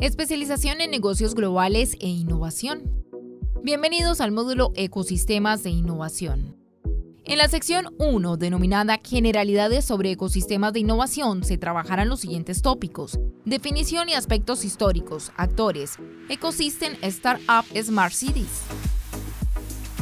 Especialización en negocios globales e innovación. Bienvenidos al módulo Ecosistemas de Innovación. En la sección 1, denominada Generalidades sobre ecosistemas de innovación, se trabajarán los siguientes tópicos. Definición y aspectos históricos, actores, Ecosystem Startup Smart Cities.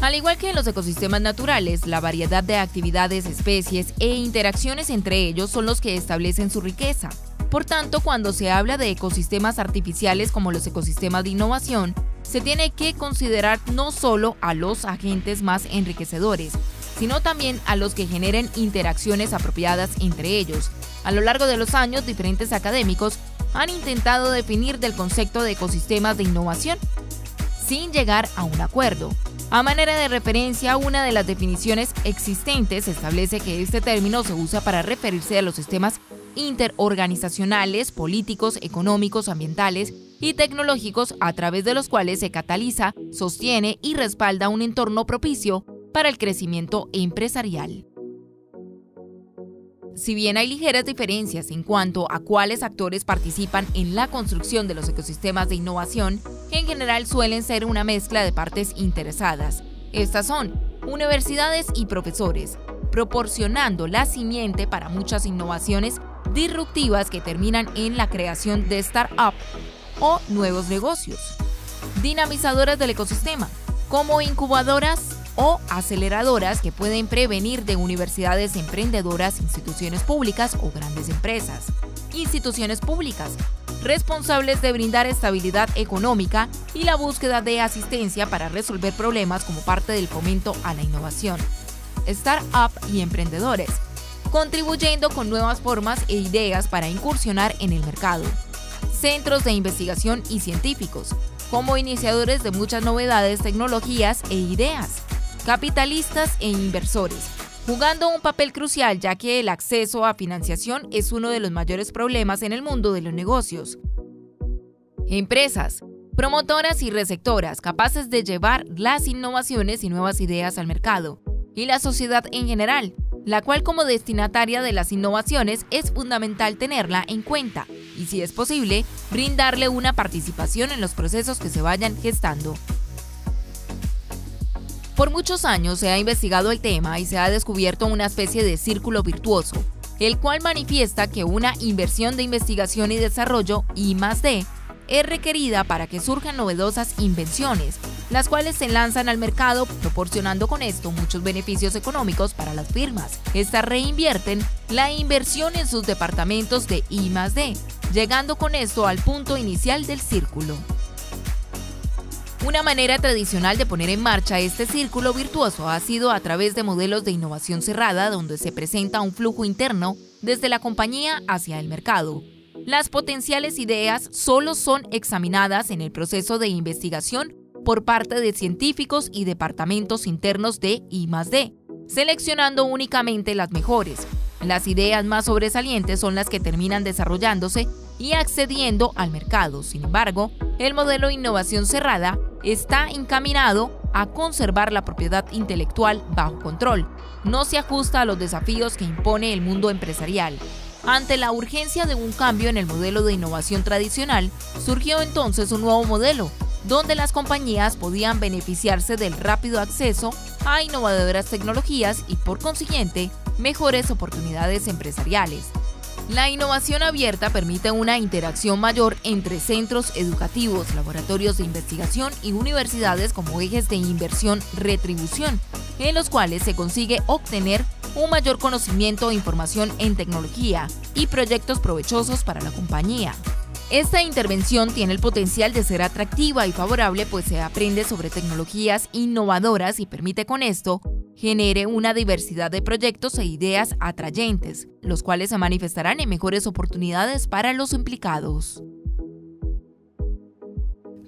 Al igual que en los ecosistemas naturales, la variedad de actividades, especies e interacciones entre ellos son los que establecen su riqueza. Por tanto, cuando se habla de ecosistemas artificiales como los ecosistemas de innovación, se tiene que considerar no solo a los agentes más enriquecedores, sino también a los que generen interacciones apropiadas entre ellos. A lo largo de los años, diferentes académicos han intentado definir del concepto de ecosistemas de innovación sin llegar a un acuerdo. A manera de referencia, una de las definiciones existentes establece que este término se usa para referirse a los sistemas interorganizacionales, políticos, económicos, ambientales y tecnológicos a través de los cuales se cataliza, sostiene y respalda un entorno propicio para el crecimiento empresarial. Si bien hay ligeras diferencias en cuanto a cuáles actores participan en la construcción de los ecosistemas de innovación, en general suelen ser una mezcla de partes interesadas. Estas son universidades y profesores, proporcionando la simiente para muchas innovaciones disruptivas que terminan en la creación de start-up o nuevos negocios. Dinamizadoras del ecosistema, como incubadoras o aceleradoras que pueden prevenir de universidades emprendedoras, instituciones públicas o grandes empresas. Instituciones públicas, responsables de brindar estabilidad económica y la búsqueda de asistencia para resolver problemas como parte del fomento a la innovación. Start-up y emprendedores, contribuyendo con nuevas formas e ideas para incursionar en el mercado. Centros de investigación y científicos, como iniciadores de muchas novedades, tecnologías e ideas. Capitalistas e inversores, jugando un papel crucial ya que el acceso a financiación es uno de los mayores problemas en el mundo de los negocios. Empresas, promotoras y receptoras capaces de llevar las innovaciones y nuevas ideas al mercado. Y la sociedad en general, la cual como destinataria de las innovaciones es fundamental tenerla en cuenta y si es posible, brindarle una participación en los procesos que se vayan gestando. Por muchos años se ha investigado el tema y se ha descubierto una especie de círculo virtuoso, el cual manifiesta que una inversión de investigación y desarrollo I D es requerida para que surjan novedosas invenciones, las cuales se lanzan al mercado proporcionando con esto muchos beneficios económicos para las firmas. Estas reinvierten la inversión en sus departamentos de I D, llegando con esto al punto inicial del círculo. Una manera tradicional de poner en marcha este círculo virtuoso ha sido a través de modelos de innovación cerrada donde se presenta un flujo interno desde la compañía hacia el mercado, las potenciales ideas solo son examinadas en el proceso de investigación por parte de científicos y departamentos internos de I+D, seleccionando únicamente las mejores. Las ideas más sobresalientes son las que terminan desarrollándose y accediendo al mercado. Sin embargo, el modelo de innovación cerrada está encaminado a conservar la propiedad intelectual bajo control. No se ajusta a los desafíos que impone el mundo empresarial. Ante la urgencia de un cambio en el modelo de innovación tradicional, surgió entonces un nuevo modelo, donde las compañías podían beneficiarse del rápido acceso a innovadoras tecnologías y por consiguiente mejores oportunidades empresariales. La innovación abierta permite una interacción mayor entre centros educativos, laboratorios de investigación y universidades como ejes de inversión-retribución, en los cuales se consigue obtener un mayor conocimiento e información en tecnología y proyectos provechosos para la compañía. Esta intervención tiene el potencial de ser atractiva y favorable pues se aprende sobre tecnologías innovadoras y permite con esto genere una diversidad de proyectos e ideas atrayentes, los cuales se manifestarán en mejores oportunidades para los implicados.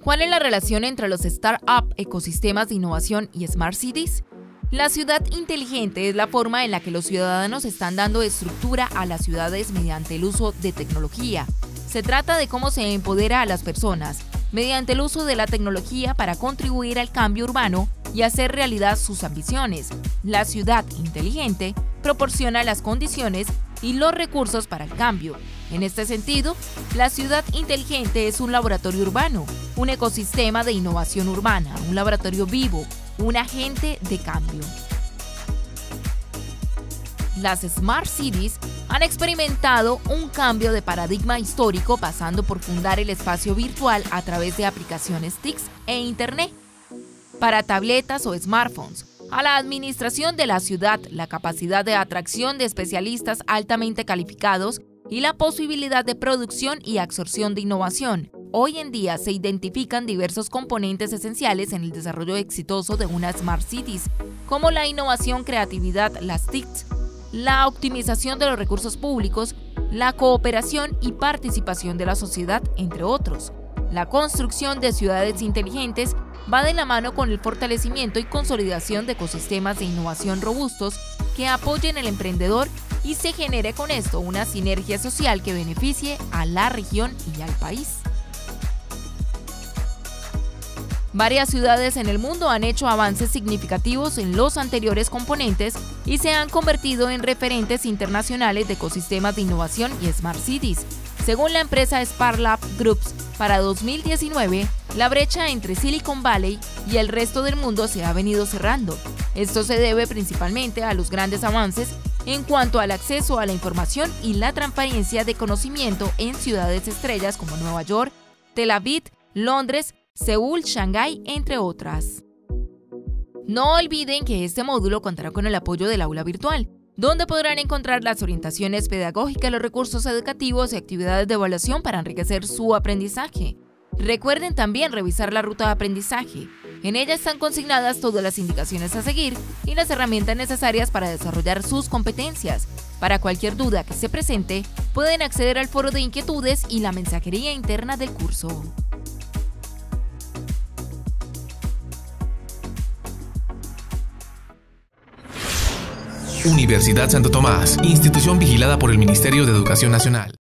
¿Cuál es la relación entre los Startup, ecosistemas de innovación y Smart Cities? La ciudad inteligente es la forma en la que los ciudadanos están dando estructura a las ciudades mediante el uso de tecnología. Se trata de cómo se empodera a las personas mediante el uso de la tecnología para contribuir al cambio urbano y hacer realidad sus ambiciones. La ciudad inteligente proporciona las condiciones y los recursos para el cambio. En este sentido, la ciudad inteligente es un laboratorio urbano, un ecosistema de innovación urbana, un laboratorio vivo, un agente de cambio. Las Smart Cities han experimentado un cambio de paradigma histórico pasando por fundar el espacio virtual a través de aplicaciones TICs e Internet. Para tabletas o smartphones, a la administración de la ciudad, la capacidad de atracción de especialistas altamente calificados y la posibilidad de producción y absorción de innovación. Hoy en día se identifican diversos componentes esenciales en el desarrollo exitoso de una Smart Cities, como la innovación, creatividad, las TICs, la optimización de los recursos públicos, la cooperación y participación de la sociedad, entre otros. La construcción de ciudades inteligentes va de la mano con el fortalecimiento y consolidación de ecosistemas de innovación robustos que apoyen al emprendedor y se genere con esto una sinergia social que beneficie a la región y al país. Varias ciudades en el mundo han hecho avances significativos en los anteriores componentes y se han convertido en referentes internacionales de ecosistemas de innovación y Smart Cities. Según la empresa Sparlab Groups, para 2019, la brecha entre Silicon Valley y el resto del mundo se ha venido cerrando. Esto se debe principalmente a los grandes avances en cuanto al acceso a la información y la transparencia de conocimiento en ciudades estrellas como Nueva York, Tel Aviv, Londres, Seúl, Shanghái, entre otras. No olviden que este módulo contará con el apoyo del aula virtual, donde podrán encontrar las orientaciones pedagógicas, los recursos educativos y actividades de evaluación para enriquecer su aprendizaje. Recuerden también revisar la ruta de aprendizaje. En ella están consignadas todas las indicaciones a seguir y las herramientas necesarias para desarrollar sus competencias. Para cualquier duda que se presente, pueden acceder al foro de inquietudes y la mensajería interna del curso. Universidad Santo Tomás, institución vigilada por el Ministerio de Educación Nacional.